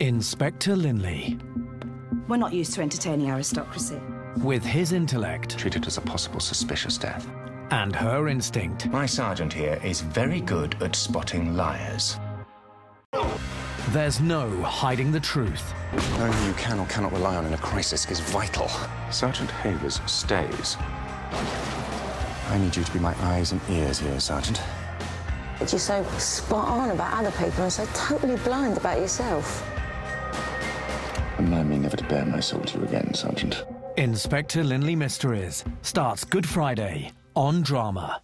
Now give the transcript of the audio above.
Inspector Lynley. We're not used to entertaining aristocracy. With his intellect. Treat it as a possible suspicious death. And her instinct. My sergeant here is very good at spotting liars. There's no hiding the truth. Knowing who you can or cannot rely on in a crisis is vital. Sergeant Havers stays. I need you to be my eyes and ears here, Sergeant. But you're so spot on about other people and so totally blind about yourself. Remind me never to bare my soul to you again, Sergeant. Inspector Lynley Mysteries starts Good Friday on Drama.